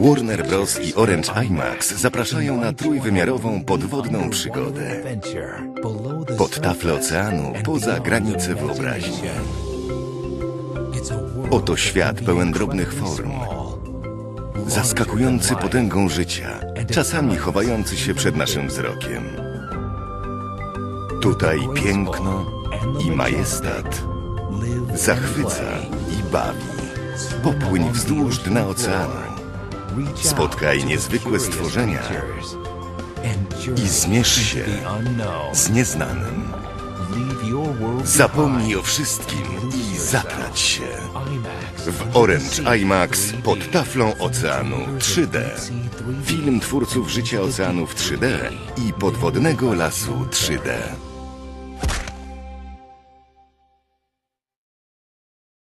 Warner Bros. i Orange IMAX zapraszają na trójwymiarową podwodną przygodę. Pod taflę oceanu, poza granice wyobraźni. Oto świat pełen drobnych form, zaskakujący potęgą życia, czasami chowający się przed naszym wzrokiem. Tutaj piękno i majestat zachwyca i bawi. Popłyń wzdłuż dna oceanu. Spotkaj niezwykłe stworzenia i zmierz się z nieznanym. Zapomnij o wszystkim i zatrać się w Orange IMAX pod taflą oceanu 3D. Film twórców życia oceanów 3D i podwodnego lasu 3D.